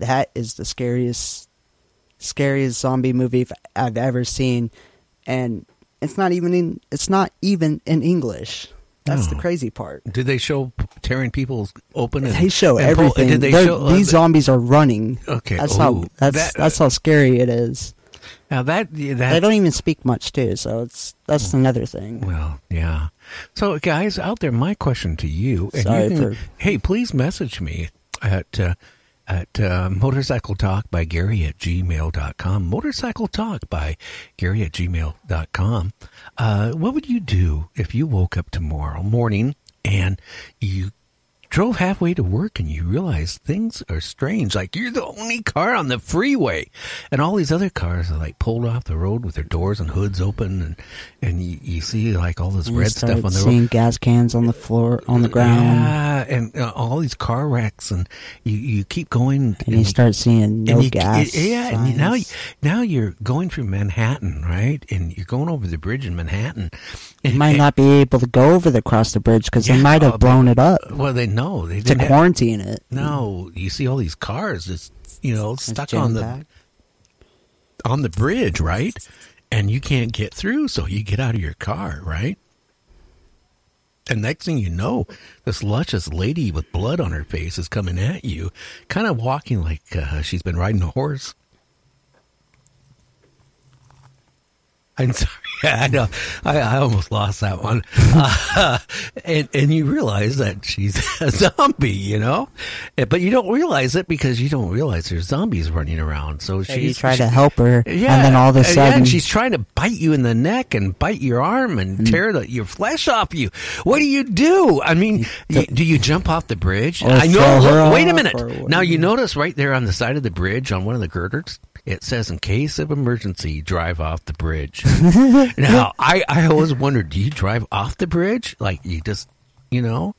that is the scariest, scariest zombie movie I've ever seen, and it's not even in. It's not even in English. That's the Oh. crazy part. Did they show tearing people open? And, They show and pull- everything. did they show, uh, these the- zombies are running. Okay, that's ooh, how that's that- that's how scary it is. Now that that They don't even speak much too, so it's that's another thing. Well, yeah. So, guys out there, my question to you, and Sorry you can, for- hey, please message me at uh, at uh, motorcycle talk by Gary at gmail.com. Motorcycle talk by Gary at gmail.com. Uh, what would you do if you woke up tomorrow morning and you drove halfway to work and you realize things are strange. Like you're the only car on the freeway, and all these other cars are like pulled off the road with their doors and hoods open, and and you, you see like all this And red stuff on the seeing road. gas cans on the floor on the ground, Yeah, and uh, all these car wrecks, and you, you keep going, and you start seeing no and you, gas. Yeah, and now now you're going through Manhattan, right? And you're going over the bridge in Manhattan. You might not be able to go over the across the bridge because Yeah, they might have blown it up Well, they know they to didn't have- quarantine it. No, you see all these cars just you know stuck on the on the bridge, right? And you can't get through, so you get out of your car, right? And next thing you know, this luscious lady with blood on her face is coming at you, kind of walking like uh, she's been riding a horse. I'm sorry. I know. I, I almost lost that one. Uh, and and you realize that she's a zombie, you know, Eh, but you don't realize it because you don't realize there's zombies running around. So she's you try she- to help her, yeah, and then all of a yeah, sudden, she's trying to bite you in the neck and bite your arm and Mm. tear the, your flesh off you. What do you do? I mean, you, do you jump off the bridge? I know. Look, wait a minute. Now you- notice right there on the side of the bridge on one of the girders, it says, "In case of emergency, drive off the bridge." now, I I always wondered, do you drive off the bridge? Like you just. You know,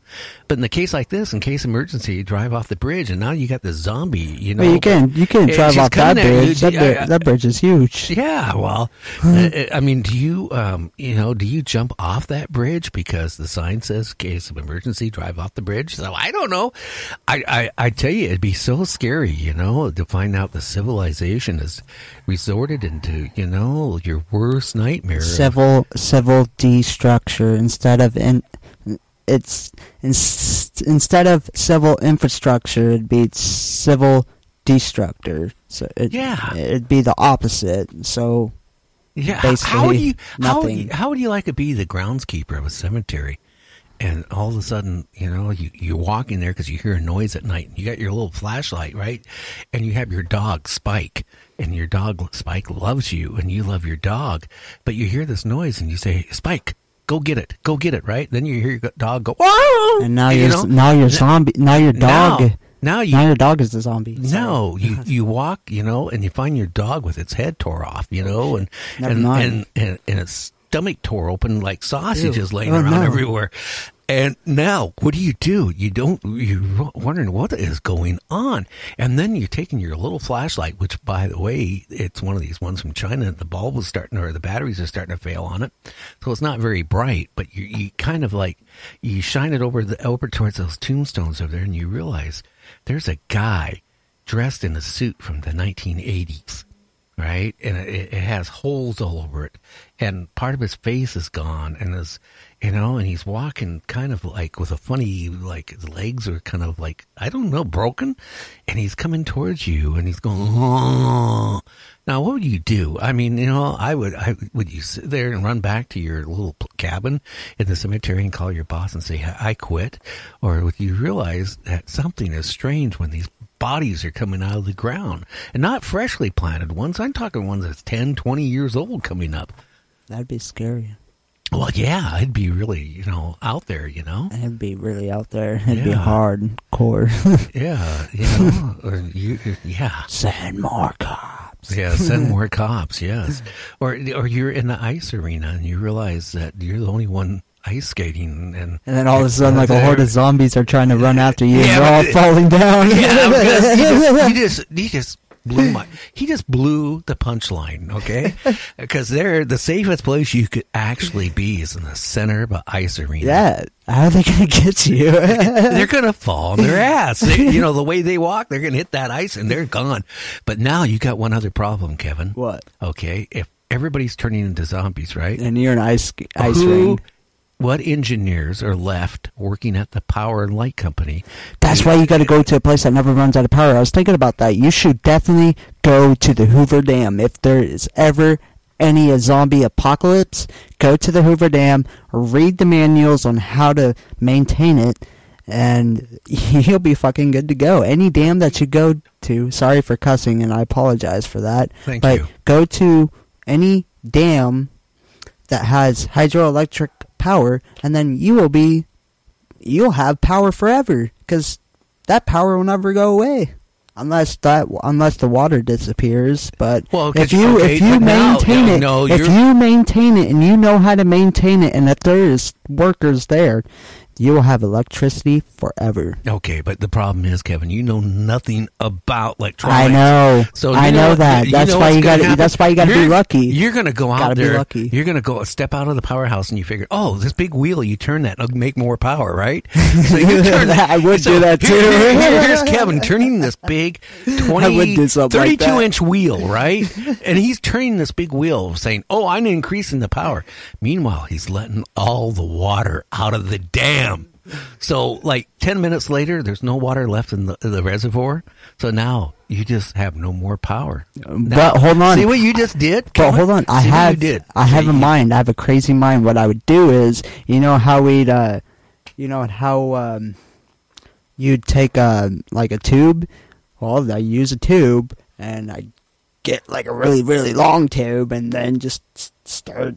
but in the case like this, in case emergency, you drive off the bridge, and now you got the zombie. You know, well, you can you can drive off that bridge. That, Yeah, bri- yeah. that bridge is huge. Yeah, well, I mean, do you, um, you know, do you jump off that bridge because the sign says "case of emergency, drive off the bridge"? So I don't know. I, I, I tell you, it'd be so scary, you know, to find out the civilization has resorted into, you know, your worst nightmare. Civil civil destructure instead of in it's in, instead of civil infrastructure, it'd be civil destructor. So it, Yeah. it'd be the opposite. So Yeah, how- how basically would you how would nothing. you, how would you like to be the groundskeeper of a cemetery, and all of a sudden, you know, you you're walking there because you hear a noise at night, and you got your little flashlight, right, and you have your dog Spike, and your dog Spike loves you, and you love your dog, but you hear this noise, and you say, Spike. Go get it. Go get it. Right. Then you hear your dog go. Whoa! and now you you're know? now you're zombie. Now your dog. Now, now you now your dog is a zombie. no, you you walk, you know, and you find your dog with its head tore off, you know, and and, and and and its stomach tore open like sausages Ew. laying Oh, around no. everywhere. And now, what do you do? You don't. You're wondering what is going on, and then you're taking your little flashlight, which, by the way, it's one of these ones from China. The bulb is starting, or the batteries are starting to fail on it, so it's not very bright. But you, you kind of like you shine it over the over towards those tombstones over there, and you realize there's a guy dressed in a suit from the 1980s, right? And it, it has holes all over it, and part of his face is gone, and his, you know, and he's walking kind of like with a funny, like his legs are kind of like I don't know, broken, and he's coming towards you, and he's going. Oh. Now, what would you do? I mean, you know, I would. I would you sit there and run back to your little cabin in the cemetery and call your boss and say I quit, or would you realize that something is strange when these bodies are coming out of the ground and not freshly planted ones? I'm talking ones that's 10, 20 years old coming up. That'd be scary. Well, yeah, I'd be really, you know, out there, you know. It'd be really out there. It'd be Yeah. hardcore. Yeah, you know, you, yeah. Send more cops. Yeah, send more cops. Yes, or or you're in the ice arena and you realize that you're the only one ice skating, and And then all of a sudden, like a horde of zombies are trying to run after you, Yeah, and they're all falling down. yeah, because you just, you just you just blew my. He just blew the punchline. Okay, because they're the safest place you could actually be is in the center of an ice arena. Yeah. How are they gonna get you? they're gonna fall on their ass. They- you know the way they walk, they're gonna hit that ice and they're gone. But now you got one other problem, Kevin. what? Okay, if everybody's turning into zombies, right? And you're an ice ice Who- ring. What engineers are left working at the power and light company? That's why you got to go to a place that never runs out of power. I was thinking about that. You should definitely go to the Hoover Dam if there is ever any a zombie apocalypse. Go to the Hoover Dam, read the manuals on how to maintain it, and you'll be fucking good to go. Any dam that you go to, sorry for cussing, and I apologize for that. Thank but you. go to any dam that has hydroelectric power, and then you will be you'll have power forever because that power will never go away unless that unless the water disappears. But Well, if you okay, if you but now- maintain it, no, if you maintain it and you know how to maintain it, and if there is workers there, you will have electricity forever. Okay, but the problem is, Kevin, you know nothing about electronics. I know. So I you know that. you That's know why you gotta- happen? that's why you gotta be lucky. You're going to go out there. lucky. You're going to go step out of the powerhouse, and you figure, oh, this big wheel, you turn that, it'll make more power, right? So you turn that. I would so do that too. here- here's Kevin turning this big 20, 32 like inch wheel, right? and he's turning this big wheel, saying, "Oh, I'm increasing the power." Meanwhile, he's letting all the water out of the dam. So, like ten minutes later, there's no water left in the, the reservoir. So now you just have no more power. Now- But hold on. see what you just did. But hold on, I have did. I have a mind. I have a crazy mind. What I would do is, you know how we'd, uh, you know how um, you'd take a like a tube. Well, I use a tube, and I get like a really really long tube, and then just start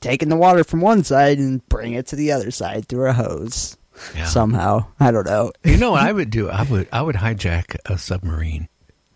taking the water from one side and bring it to the other side through a hose. Yeah. Somehow, I don't know. You know what I would do? I would I would hijack a submarine.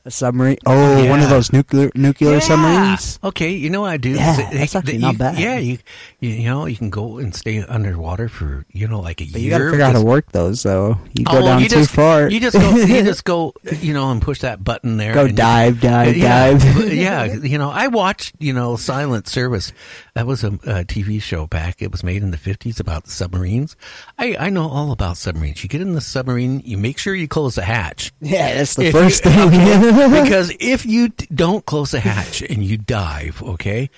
A submarine. Oh, oh one Yeah. of those nuclear nuclear Yeah. submarines. Okay, you know what I do? Yeah, They- that's actually you- not bad. Yeah, you, you you know you can go and stay underwater for you know like a But you year. gotta figure out how to work those, though. You go Oh, down you too just, far. You just go. You just go. You know, and push that button there. Go you- dive, dive, yeah, dive. yeah, you know, I watched. You know, Silent Service. That was a, a TV show back. It was made in the fifties about submarines. I I know all about submarines. You get in the submarine. You make sure you close the hatch. Yeah, that's the If first you- thing. okay, because if you don't close the hatch and you dive, okay,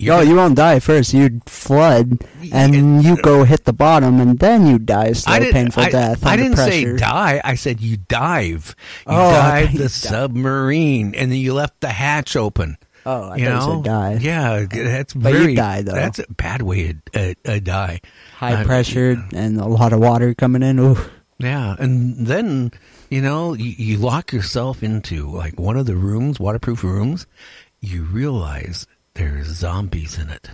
No, gonna- you won't die first. You'd flood, and you go hit the bottom, and then you die a slow, I painful I, death. I didn't pressure. say die. I said you dive. You Oh, dive the submarine, and then you left the hatch open. Oh, I you you know, die. Yeah, that's But you very. die, though. That's a bad way to uh, uh, die. High Uh, pressure and a lot of water coming in. Ooh. Yeah, and then you know you, you lock yourself into like one of the rooms, waterproof rooms. You realize there's zombies in it.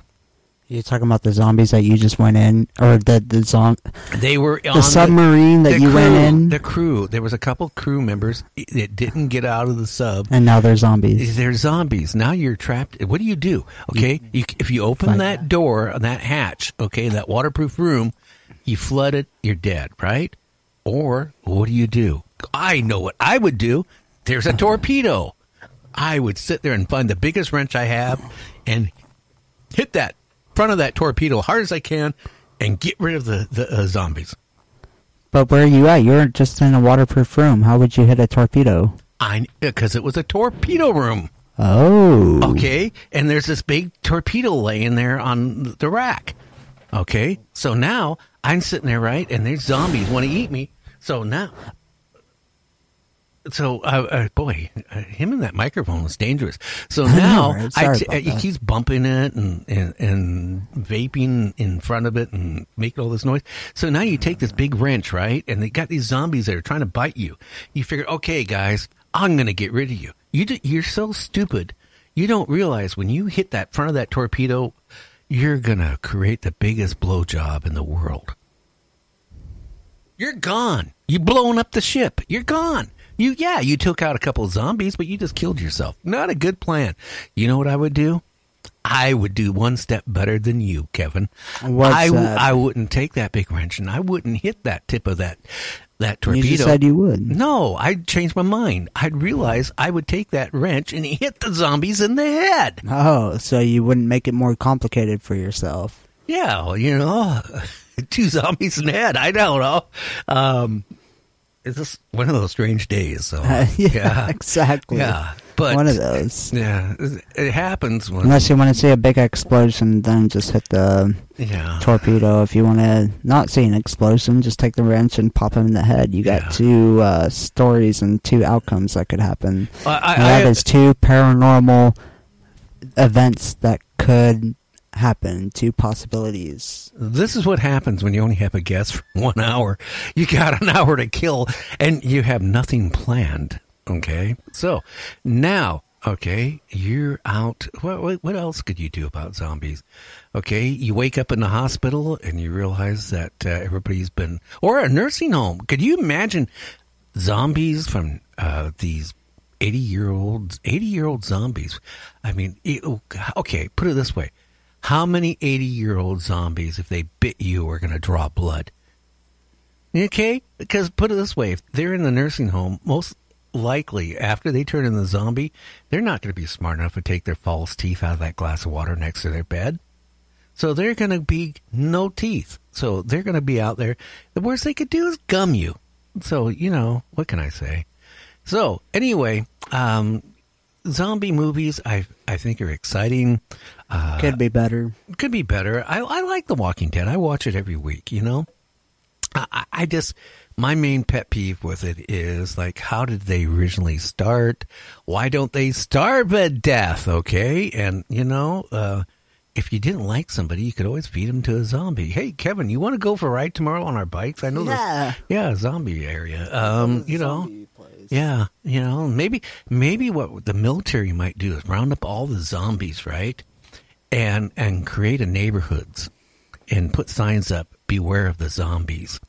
You're talking about the zombies that you just went in, or the the zom- They were the submarine that the you went in, The crew. There was a couple crew members that didn't get out of the sub. and now they're zombies. They're zombies. Now you're trapped. What do you do? Okay, you, if you open Fight that door, that hatch, okay, that waterproof room, you flood it, you're dead, right? Or what do you do? I know what I would do. There's a torpedo. I would sit there and find the biggest wrench I have and hit that front of that torpedo hard as I can and get rid of the, the uh, zombies. But where are you at? You're just in a waterproof room. How would you hit a torpedo? I because it was a torpedo room. Oh, Okay, and there's this big torpedo laying there on the rack. Okay, so now I'm sitting there, right, and there's zombies want to eat me. So now, so uh, uh, boy, uh, him and that microphone was dangerous. So now right? I t- about uh, he's bumping it and, and and vaping in front of it and making all this noise. So now you take this big wrench, right, and they got these zombies that are trying to bite you. You figure, okay, guys, I'm gonna get rid of you. You d- you're so stupid. You don't realize when you hit that front of that torpedo, you're gonna create the biggest blowjob in the world. You're gone. You blown up the ship. You're gone. You yeah, you took out a couple of zombies, but you just killed yourself. Not a good plan. You know what I would do? I would do one step better than you, Kevin. What's I, that? I wouldn't take that big wrench and I wouldn't hit that tip of that that torpedo. You said you would. No, I'd change my mind. I'd realize I would take that wrench and hit the zombies in the head. Oh, so you wouldn't make it more complicated for yourself. Yeah, well, you know, two zombies in the head. I don't know. Um, it's just one of those strange days. So Uh, yeah, yeah, exactly. yeah. But One of those. Yeah, it happens when. Unless you want to see a big explosion, then just hit the yeah. torpedo. If you want to not see an explosion, just take the wrench and pop him in the head. You got Yeah. two uh, stories and two outcomes that could happen. I, I, that I- is two paranormal events that could happen, two possibilities. This is what happens when you only have a guest for one hour. You got an hour to kill and you have nothing planned. Okay. So now, okay, you're out. What, what, else could you do about zombies? Okay. You wake up in the hospital and you realize that uh, everybody's been, or a nursing home. Could you imagine zombies from uh, these 80 year old 80 year old zombies? I mean, it, okay, put it this way. How many 80 year old zombies, if they bit you, are going to draw blood? Okay? Because put it this way if they're in the nursing home, most likely after they turn into a zombie, they're not going to be smart enough to take their false teeth out of that glass of water next to their bed. So they're going to be no teeth. So they're going to be out there. The worst they could do is gum you. So, you know, what can I say? So, anyway, um, zombie movies I I think are exciting. Uh, Could be better. could be better. I, I like The Walking Dead. I watch it every week, you know? I, I- just, my main pet peeve with it is like, how did they originally start? Why don't they starve at death? Okay. And, you know, uh, if you didn't like somebody, you could always feed them to a zombie. Hey, Kevin, you want to go for a ride tomorrow on our bikes? I know Yeah. this. Yeah, zombie area. Um, you know, yeah, you know, maybe maybe what the military might do is round up all the zombies, right? And and create a neighborhoods and put signs up, beware of the zombies.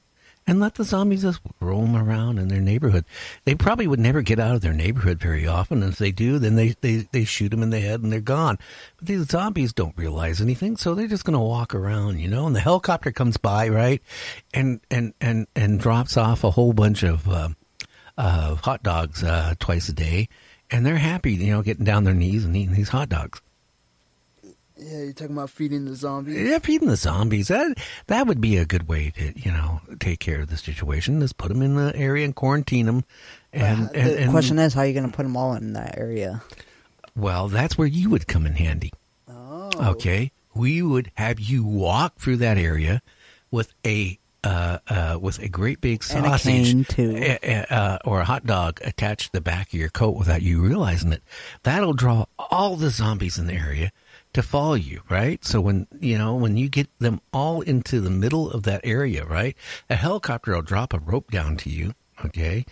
And let the zombies just roam around in their neighborhood. They probably would never get out of their neighborhood very often. And if they do, then they, they, they shoot them in the head and they're gone. But these zombies don't realize anything, so they're just going to walk around, you know. And the helicopter comes by, right, and and and and drops off a whole bunch of uh, uh, hot dogs uh, twice a day, and they're happy, you know, getting down their knees and eating these hot dogs. Yeah, you're talking about feeding the zombies. Yeah, feeding the zombies that that would be a good way to you know take care of the situation. Just put them in the area and quarantine them. And, and, the and question is, how are you going to put them all in that area? well, that's where you would come in handy. Oh. Okay, we would have you walk through that area with a uh, uh, with a great big sausage uh, or a hot dog attached to the back of your coat without you realizing it. That'll draw all the zombies in the area to follow you, right? So when you know when you get them all into the middle of that area, right? A helicopter will drop a rope down to you, okay?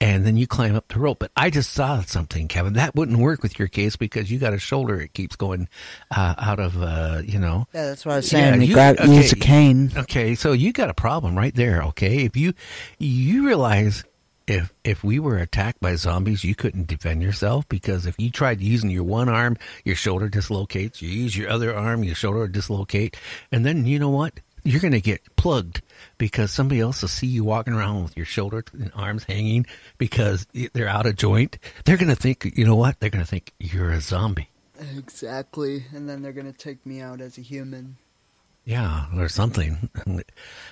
And then you climb up the rope. But I just saw something, Kevin. That wouldn't work with your case because you got a shoulder. It keeps going uh, out of, uh, you know, Yeah, that's what I was Yeah, saying. you you- grab, use a cane. Okay, so you got a problem right there. Okay, if you you realize if if we were attacked by zombies, you couldn't defend yourself because if you tried using your one arm, your shoulder dislocates. You use your other arm, your shoulder dislocate, and then you know what? You're going to get plugged because somebody else will see you walking around with your shoulder and arms hanging because they're out of joint. They're going to think, you know what? They're going to think you're a zombie. Exactly. And then they're going to take me out as a human. Yeah, or something.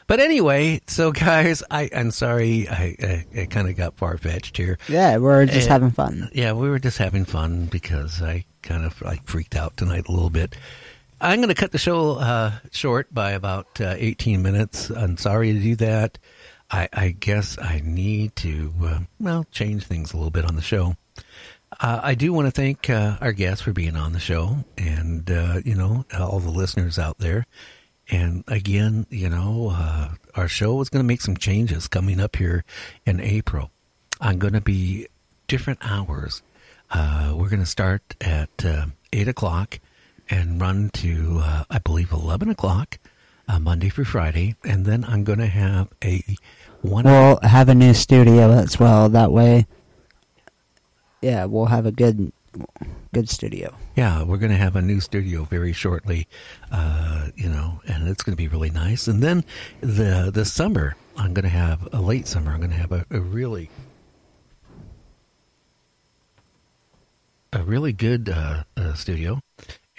But anyway, so guys, I, I'm sorry, I, I, I kind of got far fetched here. Yeah, we're just Uh, having fun. Yeah, we were just having fun because I kind of like freaked out tonight a little bit. I'm going to cut the show uh, short by about uh, 18 minutes. I'm sorry to do that. I, I guess I need to, uh, well, change things a little bit on the show. Uh, I do want to thank uh, our guests for being on the show and, uh, you know, all the listeners out there. And again, you know, our show is going to make some changes coming up here in April. I'm going to be different hours. We're going to start at uh, 8 o'clock and run to, uh, I believe, 11 o'clock uh, Monday through Friday. And then I'm going to have a one We'll have a new studio as well. That way, yeah, we'll have a good good studio. Yeah, we're going to have a new studio very shortly, uh, you know, and it's going to be really nice. And then the the summer, I'm going to have a late summer. I'm going to have a, a really a really good uh, uh, studio,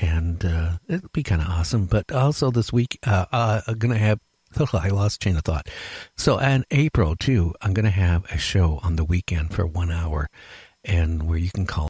and uh, it'll be kind of awesome. But also this week, uh, uh, I'm to have. Oh, I lost chain of thought. So, in April too, I'm to have a show on the weekend for one hour, and where you can call